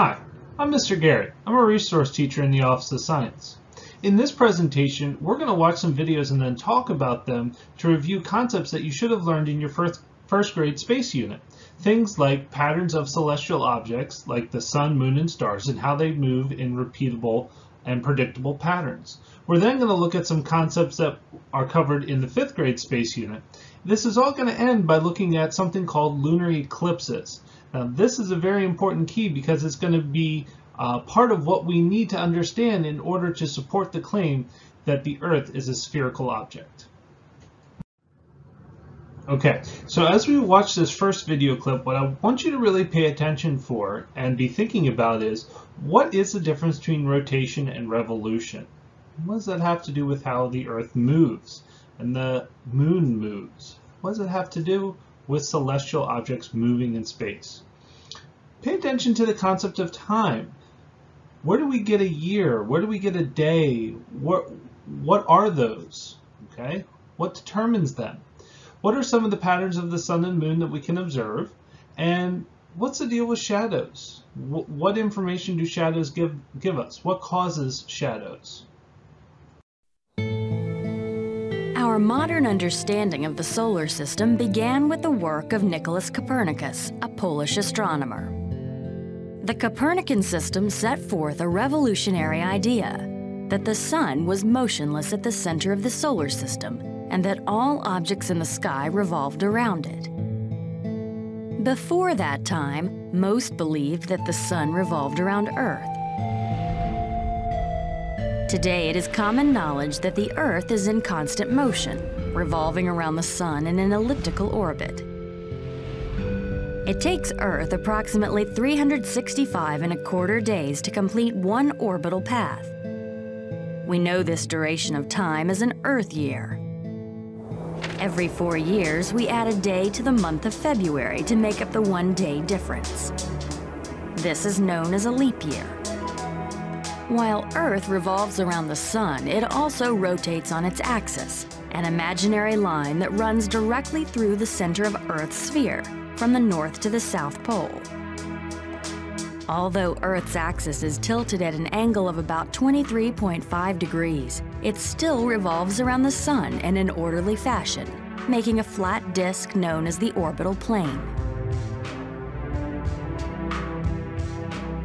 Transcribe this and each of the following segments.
Hi, I'm Mr. Garrett. I'm a resource teacher in the Office of Science. In this presentation, we're going to watch some videos and then talk about them to review concepts that you should have learned in your first, first grade space unit. Things like patterns of celestial objects like the sun, moon, and stars and how they move in repeatable and predictable patterns. We're then going to look at some concepts that are covered in the fifth grade space unit. This is all going to end by looking at something called lunar eclipses. Now this is a very important key because it's going to be uh, part of what we need to understand in order to support the claim that the Earth is a spherical object. Okay, so as we watch this first video clip, what I want you to really pay attention for and be thinking about is, what is the difference between rotation and revolution? What does that have to do with how the Earth moves and the moon moves? What does it have to do with celestial objects moving in space? Pay attention to the concept of time. Where do we get a year? Where do we get a day? What, what are those? Okay, what determines them? What are some of the patterns of the sun and moon that we can observe? And what's the deal with shadows? What information do shadows give, give us? What causes shadows? Our modern understanding of the solar system began with the work of Nicholas Copernicus, a Polish astronomer. The Copernican system set forth a revolutionary idea that the sun was motionless at the center of the solar system and that all objects in the sky revolved around it. Before that time, most believed that the sun revolved around Earth. Today, it is common knowledge that the Earth is in constant motion, revolving around the sun in an elliptical orbit. It takes Earth approximately 365 and a quarter days to complete one orbital path. We know this duration of time as an Earth year. Every four years, we add a day to the month of February to make up the one-day difference. This is known as a leap year. While Earth revolves around the Sun, it also rotates on its axis, an imaginary line that runs directly through the center of Earth's sphere, from the North to the South Pole. Although Earth's axis is tilted at an angle of about 23.5 degrees, it still revolves around the Sun in an orderly fashion, making a flat disk known as the orbital plane.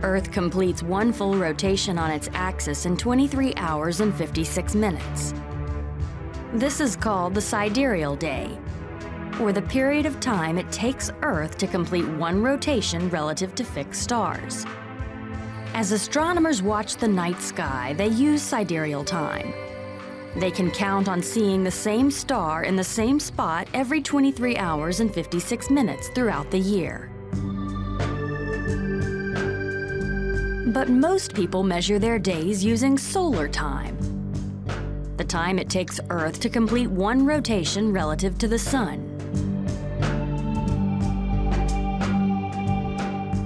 Earth completes one full rotation on its axis in 23 hours and 56 minutes. This is called the sidereal day, or the period of time it takes Earth to complete one rotation relative to fixed stars. As astronomers watch the night sky, they use sidereal time. They can count on seeing the same star in the same spot every 23 hours and 56 minutes throughout the year. But most people measure their days using solar time, the time it takes Earth to complete one rotation relative to the Sun.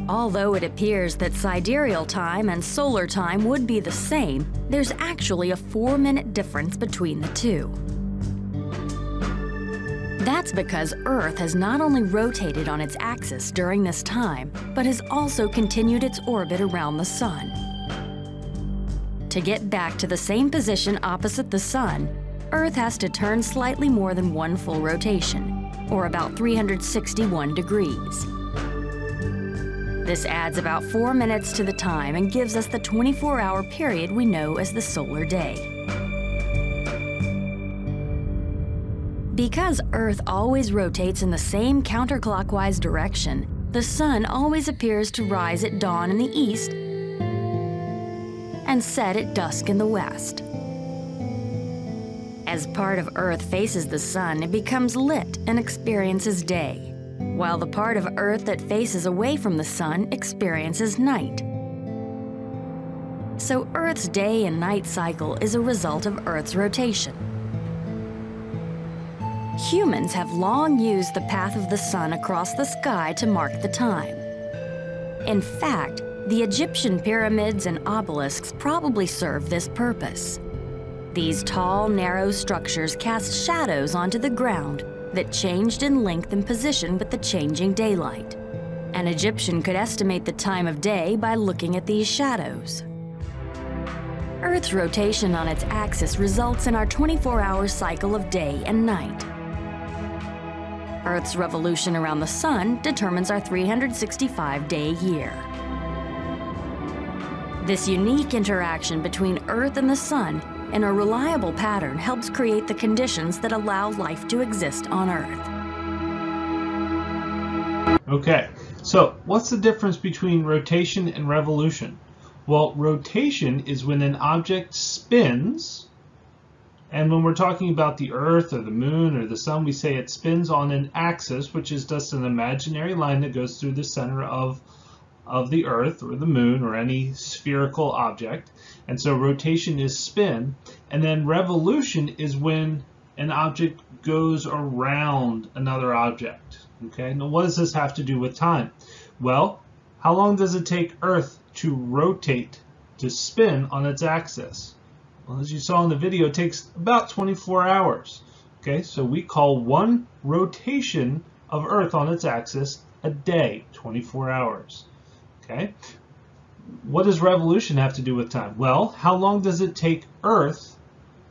Although it appears that sidereal time and solar time would be the same, there's actually a four-minute difference between the two. That's because Earth has not only rotated on its axis during this time, but has also continued its orbit around the Sun. To get back to the same position opposite the Sun, Earth has to turn slightly more than one full rotation, or about 361 degrees. This adds about four minutes to the time and gives us the 24-hour period we know as the solar day. Because Earth always rotates in the same counterclockwise direction, the sun always appears to rise at dawn in the east and set at dusk in the west. As part of Earth faces the sun, it becomes lit and experiences day while the part of Earth that faces away from the sun experiences night. So Earth's day and night cycle is a result of Earth's rotation. Humans have long used the path of the sun across the sky to mark the time. In fact, the Egyptian pyramids and obelisks probably served this purpose. These tall, narrow structures cast shadows onto the ground that changed in length and position with the changing daylight. An Egyptian could estimate the time of day by looking at these shadows. Earth's rotation on its axis results in our 24-hour cycle of day and night. Earth's revolution around the Sun determines our 365-day year. This unique interaction between Earth and the Sun in a reliable pattern helps create the conditions that allow life to exist on Earth. Okay, so what's the difference between rotation and revolution? Well, rotation is when an object spins, and when we're talking about the Earth or the Moon or the Sun, we say it spins on an axis, which is just an imaginary line that goes through the center of, of the Earth or the Moon or any spherical object. And so rotation is spin, and then revolution is when an object goes around another object. Okay, now what does this have to do with time? Well, how long does it take Earth to rotate, to spin on its axis? Well, as you saw in the video, it takes about 24 hours. Okay, so we call one rotation of Earth on its axis a day, 24 hours. Okay, what does revolution have to do with time? Well, how long does it take Earth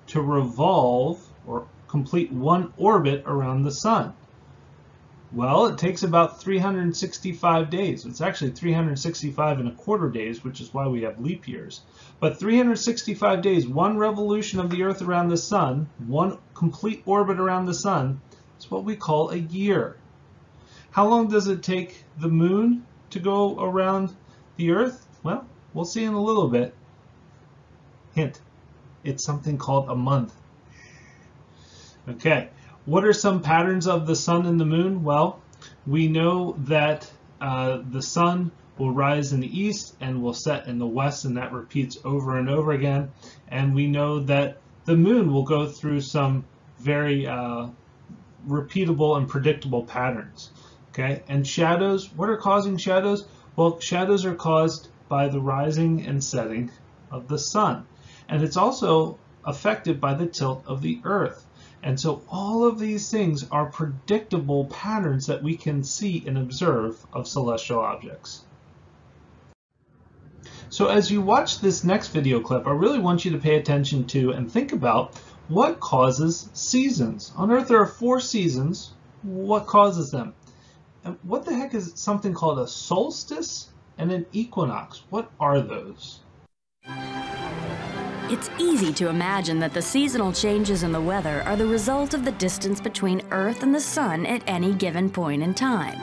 to revolve or complete one orbit around the sun? Well, it takes about 365 days. It's actually 365 and a quarter days, which is why we have leap years. But 365 days, one revolution of the Earth around the Sun, one complete orbit around the Sun, is what we call a year. How long does it take the Moon to go around the Earth? Well, we'll see in a little bit. Hint, it's something called a month. Okay, what are some patterns of the sun and the moon? Well, we know that uh, the sun will rise in the east and will set in the west, and that repeats over and over again. And we know that the moon will go through some very uh, repeatable and predictable patterns. Okay, and shadows, what are causing shadows? Well, shadows are caused by the rising and setting of the sun. And it's also affected by the tilt of the earth. And so all of these things are predictable patterns that we can see and observe of celestial objects. So as you watch this next video clip, I really want you to pay attention to and think about what causes seasons. On Earth there are four seasons. What causes them? And what the heck is something called a solstice and an equinox? What are those? It's easy to imagine that the seasonal changes in the weather are the result of the distance between Earth and the Sun at any given point in time.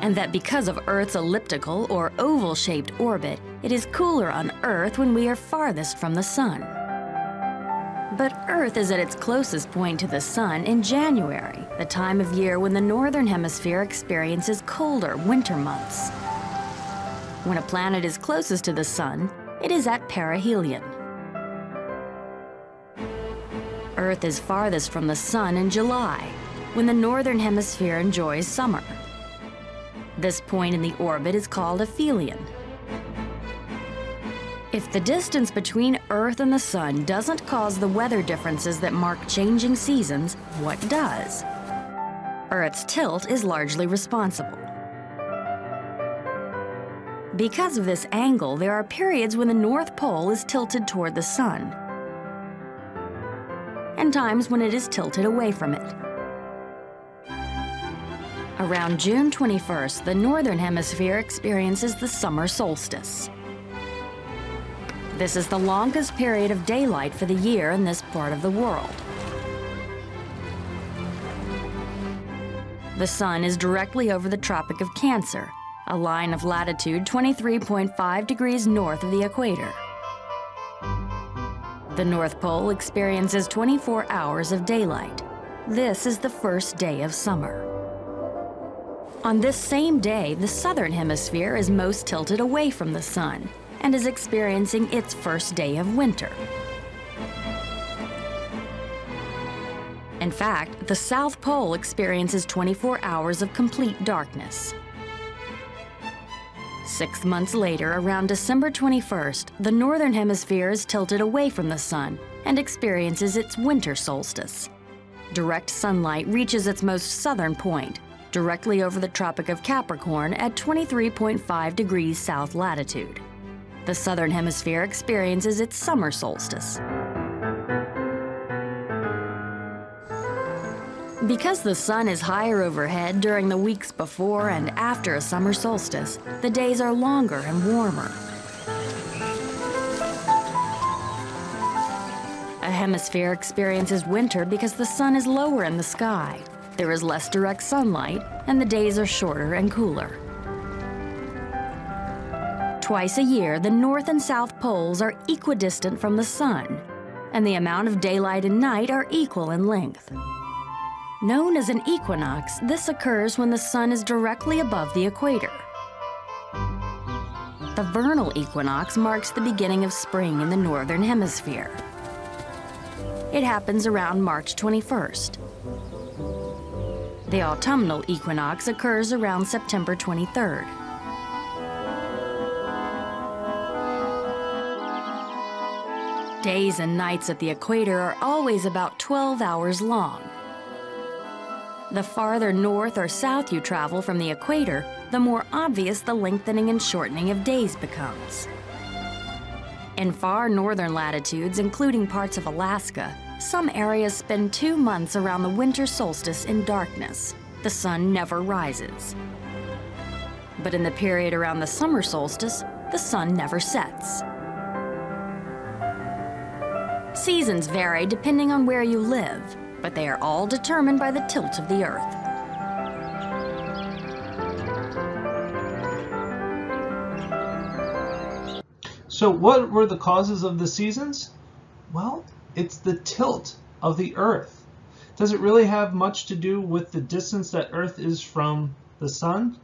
And that because of Earth's elliptical or oval-shaped orbit, it is cooler on Earth when we are farthest from the Sun. But Earth is at its closest point to the Sun in January, the time of year when the Northern Hemisphere experiences colder winter months. When a planet is closest to the Sun, it is at perihelion. Earth is farthest from the Sun in July, when the Northern Hemisphere enjoys summer. This point in the orbit is called aphelion. If the distance between Earth and the Sun doesn't cause the weather differences that mark changing seasons, what does? Earth's tilt is largely responsible. Because of this angle, there are periods when the North Pole is tilted toward the Sun, and times when it is tilted away from it. Around June 21st, the Northern Hemisphere experiences the summer solstice. This is the longest period of daylight for the year in this part of the world. The sun is directly over the Tropic of Cancer, a line of latitude 23.5 degrees north of the equator. The North Pole experiences 24 hours of daylight. This is the first day of summer. On this same day, the southern hemisphere is most tilted away from the sun and is experiencing its first day of winter. In fact, the South Pole experiences 24 hours of complete darkness. Six months later, around December 21st, the Northern Hemisphere is tilted away from the Sun and experiences its winter solstice. Direct sunlight reaches its most southern point, directly over the Tropic of Capricorn at 23.5 degrees south latitude. The southern hemisphere experiences its summer solstice. Because the sun is higher overhead during the weeks before and after a summer solstice, the days are longer and warmer. A hemisphere experiences winter because the sun is lower in the sky. There is less direct sunlight, and the days are shorter and cooler. Twice a year, the North and South poles are equidistant from the sun, and the amount of daylight and night are equal in length. Known as an equinox, this occurs when the sun is directly above the equator. The vernal equinox marks the beginning of spring in the northern hemisphere. It happens around March 21st. The autumnal equinox occurs around September 23rd. Days and nights at the equator are always about 12 hours long. The farther north or south you travel from the equator, the more obvious the lengthening and shortening of days becomes. In far northern latitudes, including parts of Alaska, some areas spend two months around the winter solstice in darkness. The sun never rises. But in the period around the summer solstice, the sun never sets. Seasons vary depending on where you live, but they are all determined by the tilt of the Earth. So what were the causes of the seasons? Well, it's the tilt of the Earth. Does it really have much to do with the distance that Earth is from the Sun?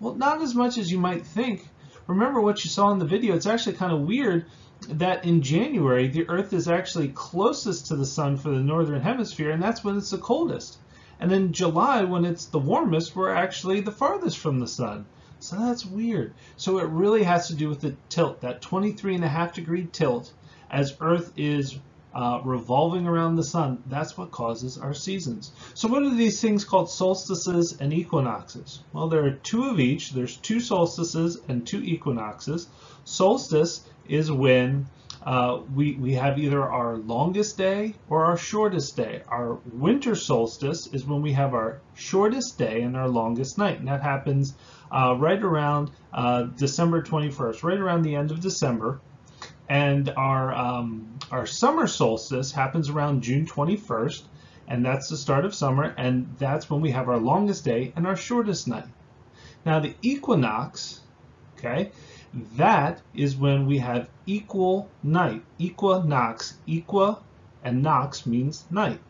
Well, not as much as you might think. Remember what you saw in the video, it's actually kind of weird that in January, the Earth is actually closest to the Sun for the Northern Hemisphere, and that's when it's the coldest. And then July, when it's the warmest, we're actually the farthest from the Sun. So that's weird. So it really has to do with the tilt, that 23 and a half degree tilt as Earth is uh, revolving around the sun. That's what causes our seasons. So what are these things called solstices and equinoxes? Well, there are two of each. There's two solstices and two equinoxes. Solstice is when uh, we, we have either our longest day or our shortest day. Our winter solstice is when we have our shortest day and our longest night. And that happens uh, right around uh, December 21st, right around the end of December. And our, um, our summer solstice happens around June 21st, and that's the start of summer, and that's when we have our longest day and our shortest night. Now the equinox, okay, that is when we have equal night. Equinox, equa and nox means night.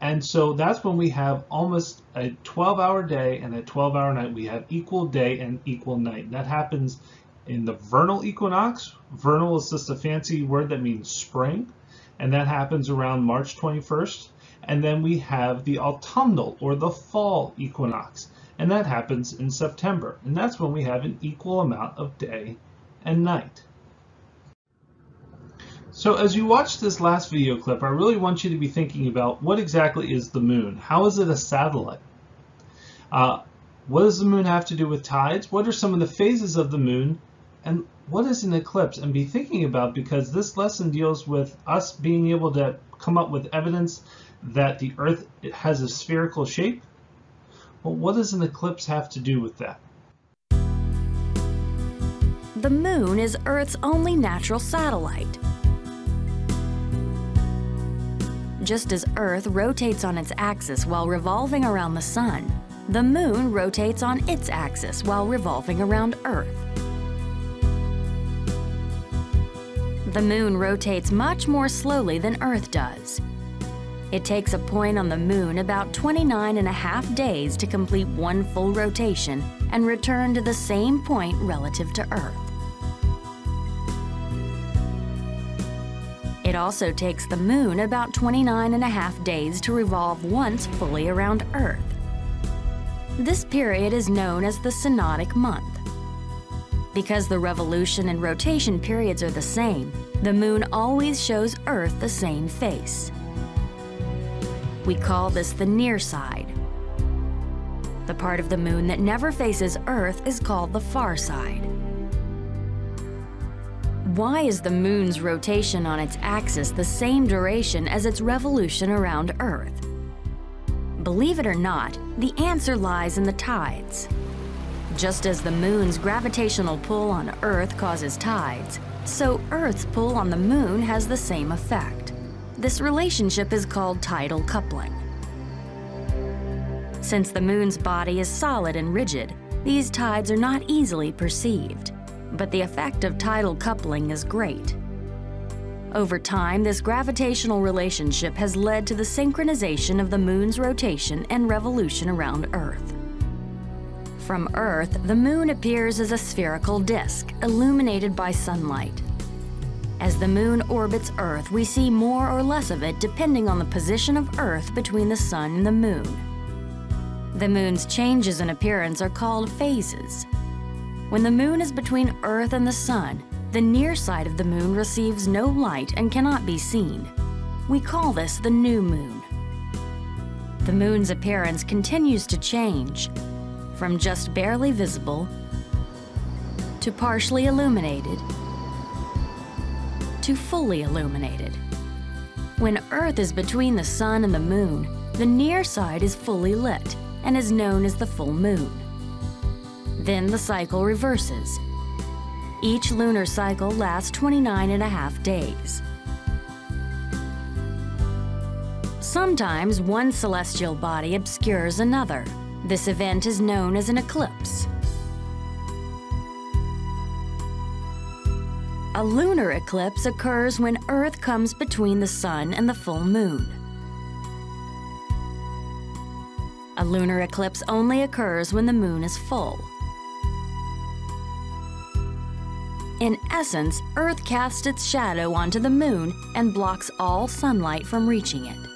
And so that's when we have almost a 12 hour day and a 12 hour night. We have equal day and equal night. That happens in the vernal equinox. Vernal is just a fancy word that means spring, and that happens around March 21st. And then we have the autumnal or the fall equinox, and that happens in September. And that's when we have an equal amount of day and night. So as you watch this last video clip, I really want you to be thinking about what exactly is the moon? How is it a satellite? Uh, what does the moon have to do with tides? What are some of the phases of the moon? And what is an eclipse? And be thinking about because this lesson deals with us being able to come up with evidence that the earth has a spherical shape. Well what does an eclipse have to do with that? The moon is earth's only natural satellite. Just as earth rotates on its axis while revolving around the sun the moon rotates on its axis while revolving around earth the moon rotates much more slowly than Earth does. It takes a point on the moon about 29 and a half days to complete one full rotation and return to the same point relative to Earth. It also takes the moon about 29 and a half days to revolve once fully around Earth. This period is known as the synodic month. Because the revolution and rotation periods are the same, the moon always shows Earth the same face. We call this the near side. The part of the moon that never faces Earth is called the far side. Why is the moon's rotation on its axis the same duration as its revolution around Earth? Believe it or not, the answer lies in the tides. Just as the moon's gravitational pull on Earth causes tides, so Earth's pull on the moon has the same effect. This relationship is called tidal coupling. Since the moon's body is solid and rigid, these tides are not easily perceived, but the effect of tidal coupling is great. Over time, this gravitational relationship has led to the synchronization of the moon's rotation and revolution around Earth. From Earth, the moon appears as a spherical disk, illuminated by sunlight. As the moon orbits Earth, we see more or less of it depending on the position of Earth between the sun and the moon. The moon's changes in appearance are called phases. When the moon is between Earth and the sun, the near side of the moon receives no light and cannot be seen. We call this the new moon. The moon's appearance continues to change, from just barely visible to partially illuminated to fully illuminated. When Earth is between the sun and the moon, the near side is fully lit and is known as the full moon. Then the cycle reverses. Each lunar cycle lasts 29 and a half days. Sometimes one celestial body obscures another. This event is known as an eclipse. A lunar eclipse occurs when Earth comes between the Sun and the full moon. A lunar eclipse only occurs when the moon is full. In essence, Earth casts its shadow onto the moon and blocks all sunlight from reaching it.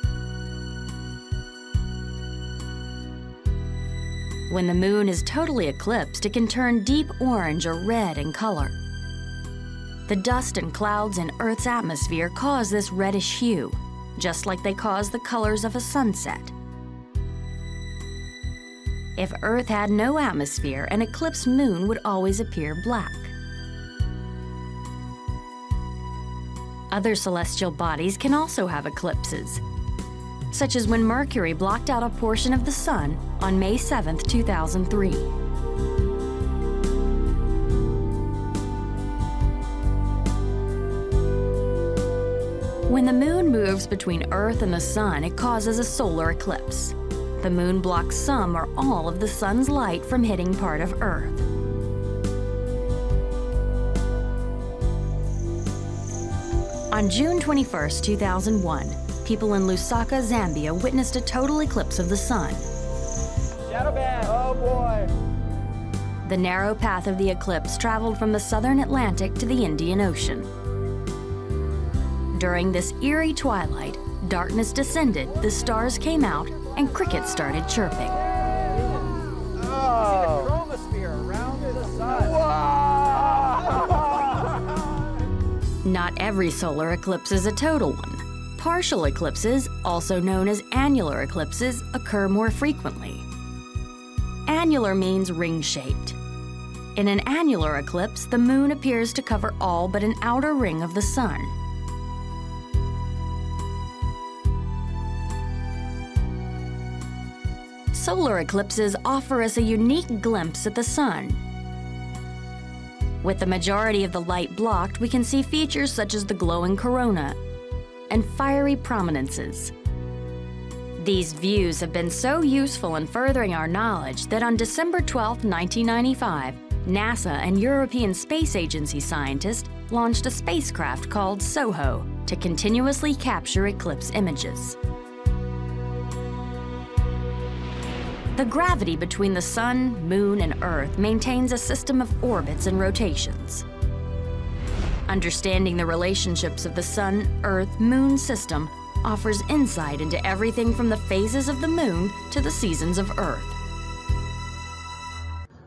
When the moon is totally eclipsed, it can turn deep orange or red in color. The dust and clouds in Earth's atmosphere cause this reddish hue, just like they cause the colors of a sunset. If Earth had no atmosphere, an eclipsed moon would always appear black. Other celestial bodies can also have eclipses, such as when Mercury blocked out a portion of the Sun on May 7, 2003. When the moon moves between Earth and the Sun, it causes a solar eclipse. The moon blocks some or all of the Sun's light from hitting part of Earth. On June 21, 2001, people in Lusaka, Zambia witnessed a total eclipse of the sun. Shadow band. Oh boy. The narrow path of the eclipse traveled from the southern Atlantic to the Indian Ocean. During this eerie twilight, darkness descended, the stars came out, and crickets started chirping. Oh. The chromosphere around the sun. Not every solar eclipse is a total one. Partial eclipses, also known as annular eclipses, occur more frequently. Annular means ring-shaped. In an annular eclipse, the moon appears to cover all but an outer ring of the sun. Solar eclipses offer us a unique glimpse at the sun. With the majority of the light blocked, we can see features such as the glowing corona and fiery prominences. These views have been so useful in furthering our knowledge that on December 12, 1995, NASA and European Space Agency scientists launched a spacecraft called SOHO to continuously capture eclipse images. The gravity between the Sun, Moon, and Earth maintains a system of orbits and rotations. Understanding the relationships of the Sun, Earth, Moon system offers insight into everything from the phases of the Moon to the seasons of Earth.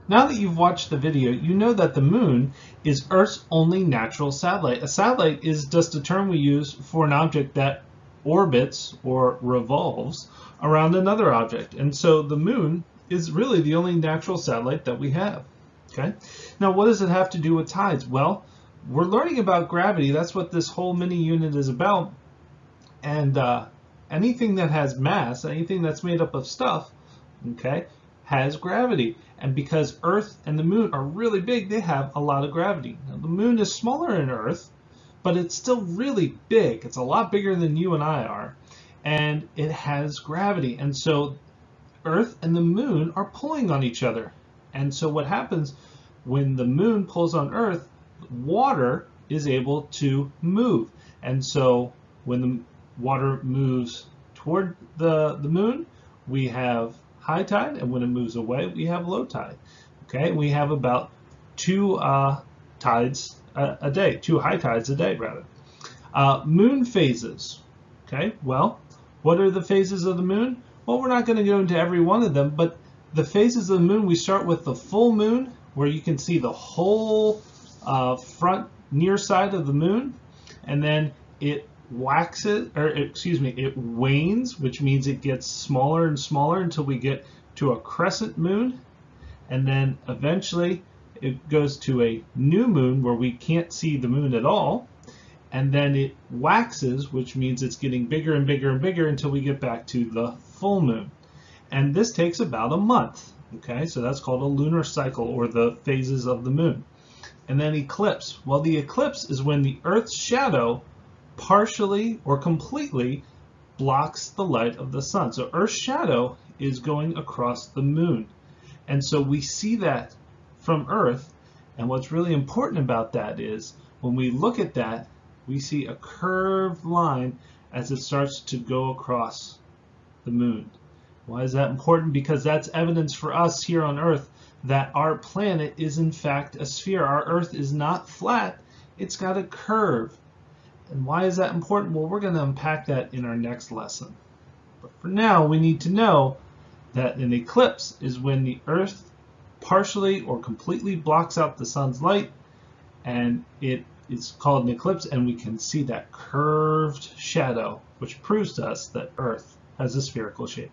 Now that you've watched the video, you know that the moon is Earth's only natural satellite. A satellite is just a term we use for an object that orbits or revolves around another object. And so the moon is really the only natural satellite that we have. Okay. Now, what does it have to do with tides? Well, we're learning about gravity. That's what this whole mini unit is about. And uh, anything that has mass, anything that's made up of stuff, okay, has gravity. And because Earth and the Moon are really big, they have a lot of gravity. Now, the Moon is smaller than Earth, but it's still really big. It's a lot bigger than you and I are. And it has gravity. And so Earth and the Moon are pulling on each other. And so what happens when the Moon pulls on Earth, water is able to move. And so when the water moves toward the, the moon, we have high tide, and when it moves away, we have low tide. Okay, we have about two uh, tides a, a, day, two high tides a day, rather. Uh, moon phases. Okay, well, what are the phases of the moon? Well, we're not going to go into every one of them, but the phases of the moon, we start with the full moon, where you can see the whole uh, front near side of the moon, and then it waxes, or excuse me, it wanes, which means it gets smaller and smaller until we get to a crescent moon. And then eventually it goes to a new moon where we can't see the moon at all. And then it waxes, which means it's getting bigger and bigger and bigger until we get back to the full moon. And this takes about a month. Okay, so that's called a lunar cycle or the phases of the moon. And then eclipse. Well, the eclipse is when the Earth's shadow partially or completely blocks the light of the sun. So Earth's shadow is going across the moon. And so we see that from Earth. And what's really important about that is when we look at that, we see a curved line as it starts to go across the moon. Why is that important? Because that's evidence for us here on Earth that our planet is in fact a sphere. Our Earth is not flat, it's got a curve. And why is that important? Well, we're going to unpack that in our next lesson. But for now, we need to know that an eclipse is when the Earth partially or completely blocks out the sun's light, and it is called an eclipse, and we can see that curved shadow, which proves to us that Earth has a spherical shape.